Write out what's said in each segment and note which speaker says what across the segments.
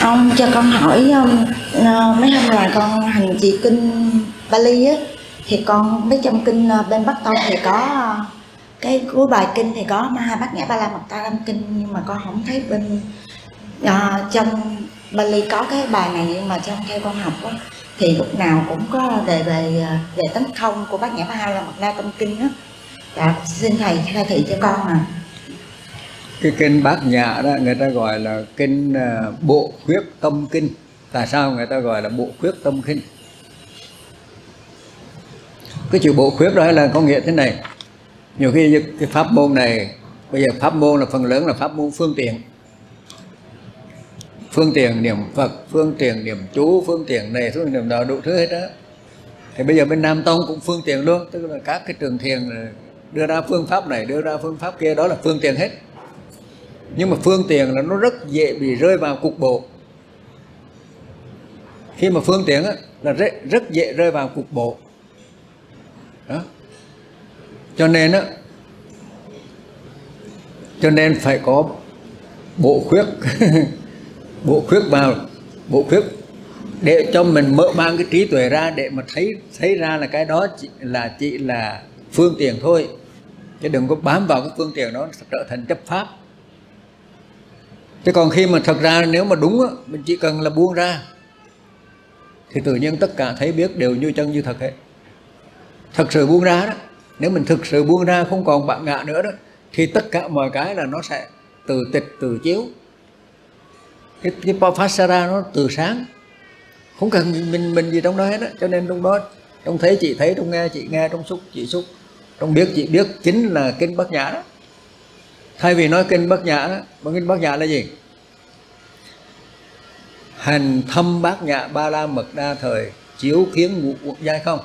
Speaker 1: ông cho con hỏi um, ờ, mấy hôm là con hành trì kinh Bali á thì con mấy trong kinh ờ, bên Bắc Tông thì có ờ, cái cuối bài kinh thì có ma bát nhã ba la mật ta lâm kinh nhưng mà con không thấy bên à, trong Bali có cái bài này nhưng mà trong theo con học á thì lúc nào cũng có đề về về tánh không của bát nhã ba la mật na tâm kinh á. Dạ xin thầy khai thị cho con à
Speaker 2: cái kinh bát nhã đó, người ta gọi là kinh à, bộ khuyết tâm kinh. Tại sao người ta gọi là bộ khuyết tâm kinh? Cái chữ bộ khuyết đó là có nghĩa thế này. Nhiều khi cái pháp môn này, bây giờ pháp môn là phần lớn là pháp môn phương tiện. Phương tiện niệm phật, phương tiện niệm chú, phương tiện này, phương tiện đó đủ thứ hết đó thì bây giờ bên nam tông cũng phương tiện luôn, tức là các cái trường thiền đưa ra phương pháp này, đưa ra phương pháp kia, đó là phương tiện hết nhưng mà phương tiện là nó rất dễ bị rơi vào cục bộ. Khi mà phương tiện á, là rất, rất dễ rơi vào cục bộ. Đó. Cho nên á cho nên phải có bộ khuyết bộ khuyết vào bộ khuyết để cho mình mở mang cái trí tuệ ra để mà thấy thấy ra là cái đó chỉ là chỉ là phương tiện thôi. Chứ đừng có bám vào cái phương tiện đó trở thành chấp pháp chứ còn khi mà thật ra nếu mà đúng á mình chỉ cần là buông ra thì tự nhiên tất cả thấy biết đều như chân như thật hết. Thật sự buông ra đó nếu mình thực sự buông ra không còn bạn ngạ nữa đó thì tất cả mọi cái là nó sẽ từ tịch từ chiếu. Cái, cái Pavasara nó từ sáng. Không cần mình mình gì trong đó hết á cho nên trong đó trong thấy chị thấy trong nghe chị nghe trong xúc chị xúc trong biết chị biết chính là kinh bát nhã đó thay vì nói kinh bát nhã đó kinh bát nhã là gì? Hành thâm bát nhã ba la mật đa thời chiếu kiến ngũ uẩn giai không?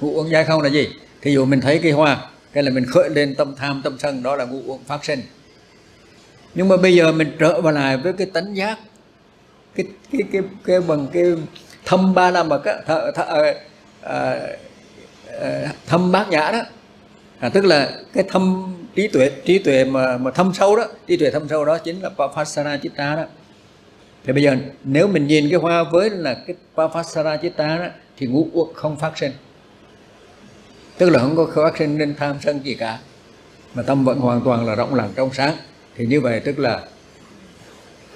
Speaker 2: Ngũ uẩn giai không là gì? Thí dụ mình thấy cây hoa cái là mình khởi lên tâm tham tâm sân đó là ngũ uẩn phát sinh. Nhưng mà bây giờ mình trở vào lại với cái tánh giác cái cái cái cái bằng cái thâm ba la mật á th, th, à, ờ, à, ờ, ờ, thâm bát nhã đó. À, tức là cái thâm trí tuệ trí tuệ mà mà thâm sâu đó trí tuệ thâm sâu đó chính là Papasara Chitta đó. Thì bây giờ nếu mình nhìn cái hoa với là cái Papasara Chitta đó thì ngũ uất không phát sinh. Tức là không có phát sinh nên tham sân gì cả. Mà tâm vẫn hoàn toàn là rộng lặng trong sáng. Thì như vậy tức là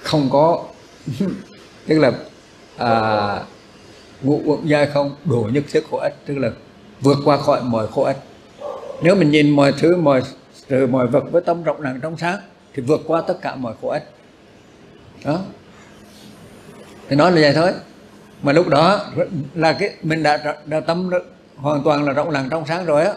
Speaker 2: không có tức là à, ngũ uẩn giai không đủ nhất thiết khổ ích tức là vượt qua khỏi mọi khổ ích nếu mình nhìn mọi thứ mọi rồi mọi vật với tâm rộng nặng trong sáng thì vượt qua tất cả mọi khổ ích. Đó. Thì nói là vậy thôi. Mà lúc đó là cái mình đã, đã tâm hoàn toàn là rộng lặng trong sáng rồi á.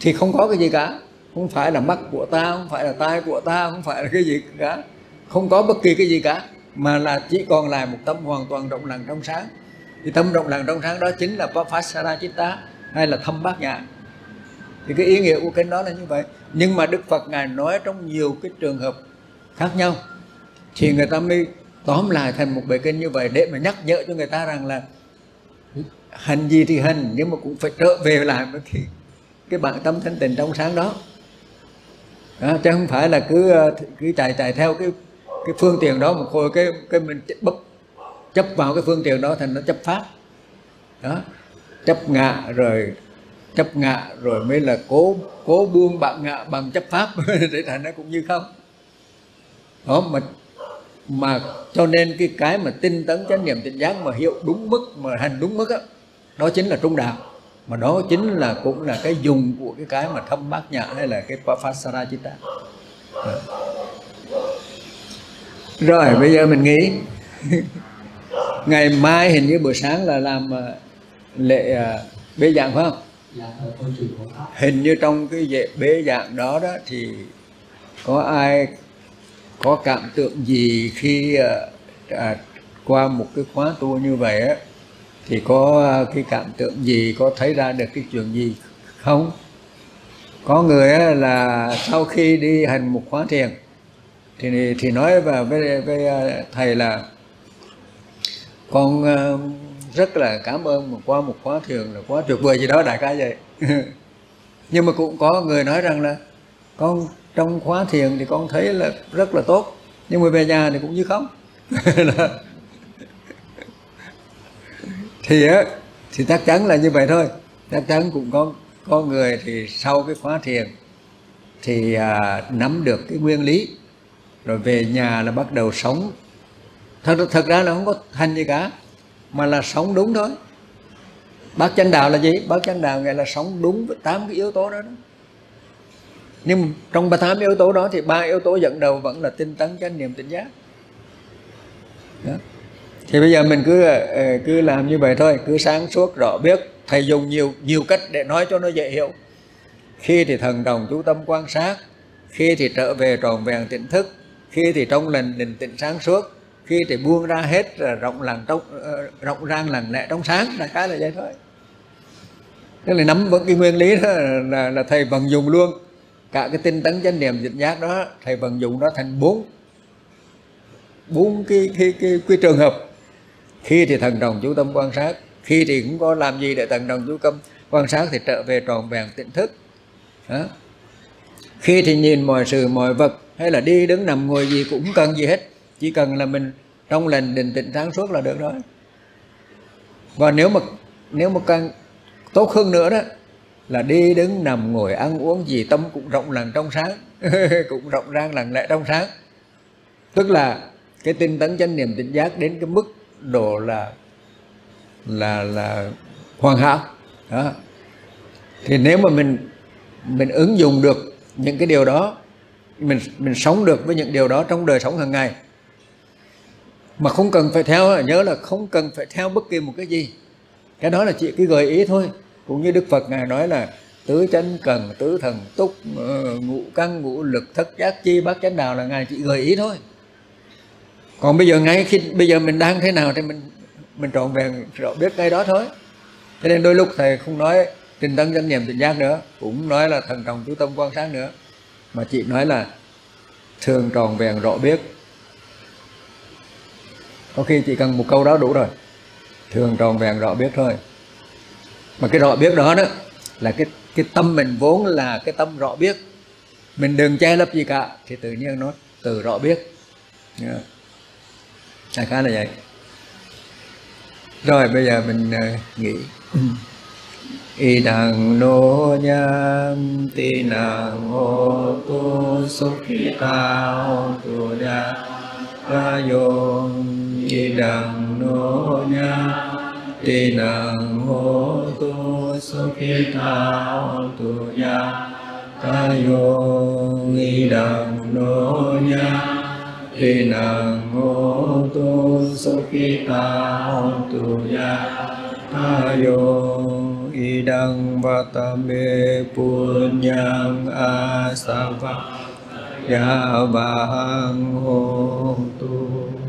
Speaker 2: Thì không có cái gì cả. Không phải là mắt của ta không phải là tai của ta không phải là cái gì cả. Không có bất kỳ cái gì cả. Mà là chỉ còn lại một tâm hoàn toàn rộng lặng trong sáng. Thì tâm rộng lặng trong sáng đó chính là Papasara Chitta hay là thâm bát nhã thì cái ý nghĩa của cái đó là như vậy. Nhưng mà Đức Phật ngài nói trong nhiều cái trường hợp khác nhau thì người ta mới tóm lại thành một bài kinh như vậy để mà nhắc nhở cho người ta rằng là hành gì thì hành nhưng mà cũng phải trở về lại với cái cái bản tâm thanh tịnh trong sáng đó. Đó, chứ không phải là cứ ờ, cứ chạy chạy theo cái cái phương tiện đó một hồi cái cái mình bất chấp vào cái phương tiện đó thành nó chấp pháp. Đó chấp ngạ rồi chấp ngạ rồi mới là cố cố buông bạn ngạ bằng chấp pháp. Để thành nó cũng như không. Đó mà mà cho nên cái cái mà tinh tấn chánh niệm tỉnh giác mà hiệu đúng mức mà hành đúng mức đó, đó chính là trung đạo. Mà đó chính là cũng là cái dùng của cái cái mà thâm bát nhã hay là cái Papasara Chitta rồi bây giờ mình nghĩ ngày mai hình như buổi sáng là làm à, lễ à, bế giảng phải không? Hình như trong cái dễ bế dạng đó đó thì có ai có cảm tượng gì khi ờ, à, qua một cái khóa tu như vậy á? Thì có ờ, cái cảm tượng gì có thấy ra được cái chuyện gì không? Có người á, là sau khi đi hành một khóa thiền thì thì nói vào với, với ờ, thầy là con uh, rất là cảm ơn mà qua một khóa thiền là quá tuyệt vời gì đó đại ca vậy. Nhưng mà cũng có người nói rằng là con trong khóa thiền thì con thấy là rất là tốt nhưng mà về nhà thì cũng như không. Thì á thì chắc chắn là như vậy thôi. Chắc chắn cũng có có người thì sau cái khóa thiền thì à, nắm được cái nguyên lý rồi về nhà là bắt đầu sống. Thật thật ra là không có thành gì cả mà là sống đúng thôi. Bác chánh đạo là gì? Bác chánh đạo nghĩa là sống đúng với tám cái yếu tố đó, đó. Nhưng trong ba tám yếu tố đó thì ba yếu tố dẫn đầu vẫn là tinh tấn chánh niệm tỉnh giác. Đó. thì bây giờ mình cứ ờ, ờ, cứ làm như vậy thôi. Cứ sáng suốt rõ biết. Thầy dùng nhiều nhiều cách để nói cho nó dễ hiểu. Khi thì thần đồng chú tâm quan sát. Khi thì trở về tròn vẹn tỉnh thức. Khi thì trong lành định tịnh sáng suốt khi thì buông ra hết là rộng làng trong ờ, rộng rang làng lẽ trong sáng là cái là vậy thôi. Tức là nắm vững cái nguyên lý đó là, là thầy vận dụng luôn. Cả cái tinh tấn chánh niệm dịch giác đó thầy vận dụng nó thành bốn bốn cái, cái, cái, cái trường hợp. Khi thì thần đồng chú tâm quan sát khi thì cũng có làm gì để thần đồng chú tâm quan sát thì trở về tròn vẹn tỉnh thức. Đó. khi thì nhìn mọi sự mọi vật hay là đi đứng nằm ngồi gì cũng cần gì hết chỉ cần là mình trong lành, định tĩnh sáng suốt là được rồi. Và nếu mà nếu mà càng tốt hơn nữa đó, là đi đứng nằm ngồi ăn uống gì tâm cũng rộng lặng trong sáng. Cũng rộng rang, lặng lẽ trong sáng. Tức là cái tinh tấn chánh niệm tỉnh giác đến cái mức độ là là là hoàn hảo. Đó. Thì nếu mà mình mình ứng dụng được những cái điều đó, mình mình sống được với những điều đó trong đời sống hàng ngày mà không cần phải theo, nhớ là không cần phải theo bất kỳ một cái gì. Cái đó là chỉ cái gợi ý thôi. Cũng như đức phật ngài nói là tứ chánh cần, tứ thần túc ờ, ngũ căn, ngũ lực, thất giác, chi bát chánh đạo là ngài chỉ gợi ý thôi. Còn bây giờ ngay khi, bây giờ mình đang thế nào thì mình mình trọn vẹn rõ biết cái đó thôi. Cho nên đôi lúc thầy không nói trình tấn chánh niệm tỉnh giác nữa, cũng nói là thần trọng chú tâm quan sát nữa. Mà chị nói là thường tròn vẹn rõ biết có khi chỉ cần một câu đó đủ rồi. Thường tròn vẹn rõ biết thôi. Mà cái rõ biết đó đó là cái cái tâm mình vốn là cái tâm rõ biết. Mình đừng che lấp gì cả thì tự nhiên nó từ rõ biết. Yeah. đại khái là vậy. Rồi bây giờ mình uh, nghĩ. Nô no nham tinang ho tu sukhita tu ya đằng nô nha nham tinang hô tu sukhita tu ya đằng nô no nham tinang hô tu sukhita tu ya kayo idang vatame punyang asava ya bahang tu.